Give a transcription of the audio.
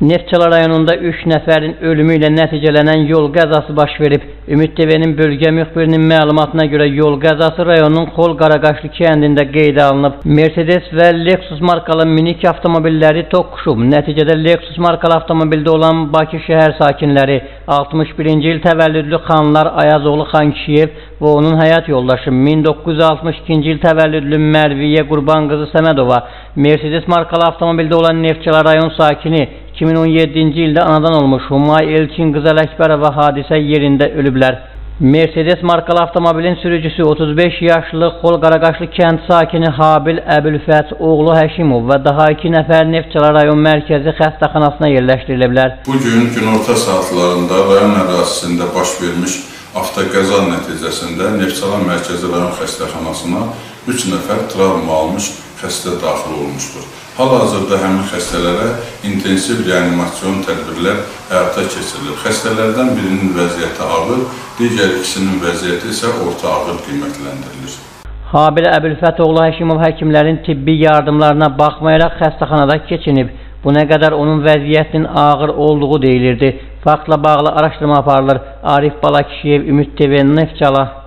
Neftçala rayonunda 3 nəfərin ölümü ilə nəticələnən yol qəzası baş verib. Ümid TV'nin bölgə müxbirinin məlumatına görə yol qəzası rayonun Xol Qaraqaşlı kəndində qeydə alınıb. Mercedes və Lexus markalı minik avtomobilləri toqquşub. Nəticədə Lexus markalı avtomobildə olan Bakı şəhər sakinləri 61-ci il təvəllüdlü Xanlar Ayazoğlu Xankişiyev və onun həyat yoldaşı 1962-ci il təvəllüdlü Mərviyə Qurban qızı Səmədova Mercedes markalı avtomobildə olan Neftçala rayon sakini 2017-ci ildə anadan olmuş Humay Elçin Qızal Əkbərova hadisə yerində ölüblər. Mercedes markalı avtomobilin sürücüsü 35 yaşlı Xol Qaraqaşlı kənd sakini Habil Əbülfət oğlu Həşimov və daha iki nəfər Neftçala rayon mərkəzi xəstəxanasına yerləşdiriliblər. Bu gün günorta saatlarında rayon ərazisində baş vermiş avtoqəza nəticəsində Neftçala mərkəzi rayon xəstəxanasına 3 nəfər travma almış xəstə daxil olmuşdur. Hal-hazırda həmin xəstələrə intensiv reanimasyon tədbirlər həyata keçirilir. Xəstələrdən birinin vəziyyəti ağır, digər ikisinin vəziyyəti isə orta ağır qiymətləndirilir. Habil Əbülfətoğlu Həkimov həkimlərin tibbi yardımlarına baxmayaraq xəstəxanada keçinib. Bu nə qədər onun vəziyyətinin ağır olduğu deyilirdi. Fakla bağlı araştırma aparılır. Arif Balakişiyev, Ümit Teve, Nefçala,